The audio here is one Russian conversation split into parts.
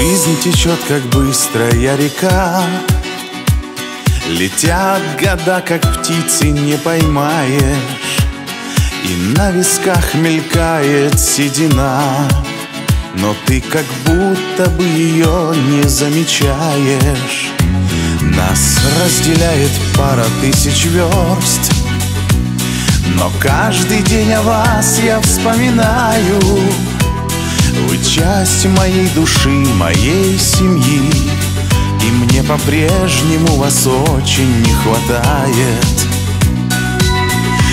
Жизнь течет, как быстрая река. Летят года, как птицы не поймаешь. И на висках мелькает седина. Но ты как будто бы ее не замечаешь. Нас разделяет пара тысяч верст. Но каждый день о вас я вспоминаю Вы часть моей души, моей семьи И мне по-прежнему вас очень не хватает.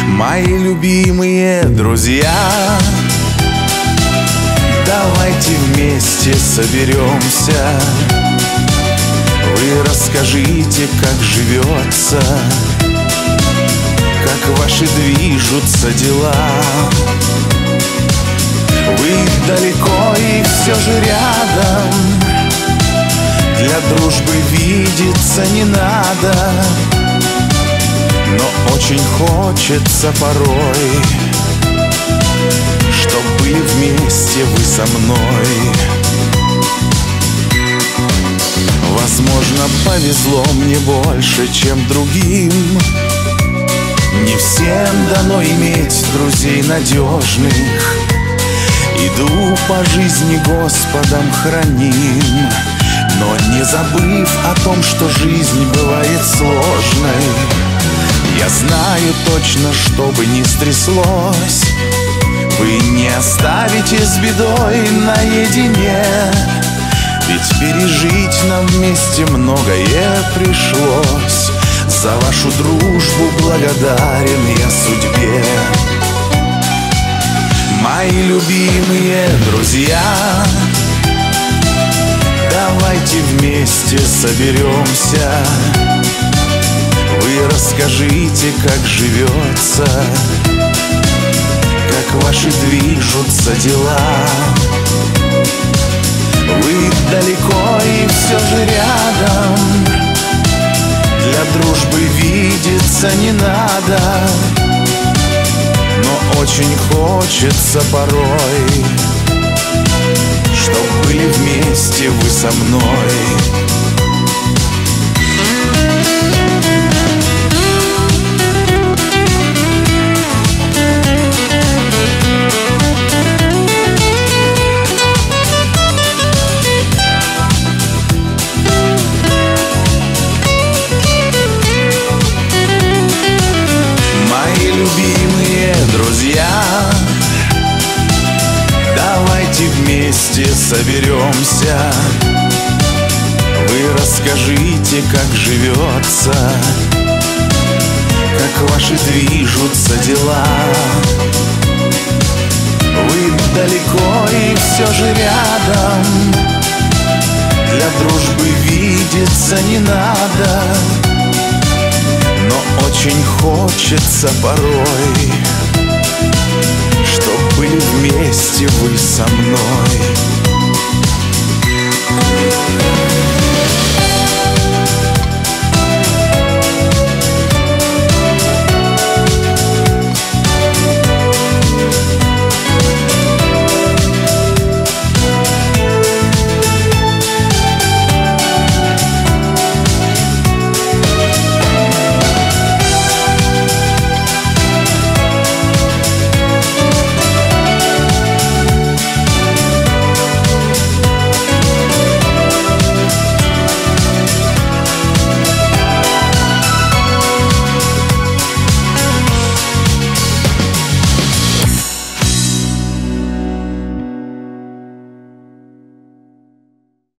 Мои любимые друзья Давайте вместе соберемся. Вы расскажите, как живется Как ваши движутся дела Вы далеко и все же рядом. Для дружбы видеться не надо. Но очень хочется порой Чтоб были вместе вы со мной. Возможно, повезло мне больше, чем другим. Не всем дано иметь друзей надежных Иду по жизни Господом храним Но не забыв о том, что жизнь бывает сложной Я знаю точно, что бы ни стряслось Вы не оставите с бедой наедине Ведь пережить нам вместе многое пришлось. За вашу дружбу благодарен я судьбе Мои любимые друзья Давайте вместе соберемся. Вы расскажите, как живется Как ваши движутся дела. Вы далеко и все же рядом Для дружбы видеться не надо очень хочется порой Чтоб были вместе вы со мной соберемся. Вы расскажите, как живется Как ваши движутся дела. Вы далеко и все же рядом. Для дружбы видеться не надо. Но очень хочется порой Чтоб были вместе вы со мной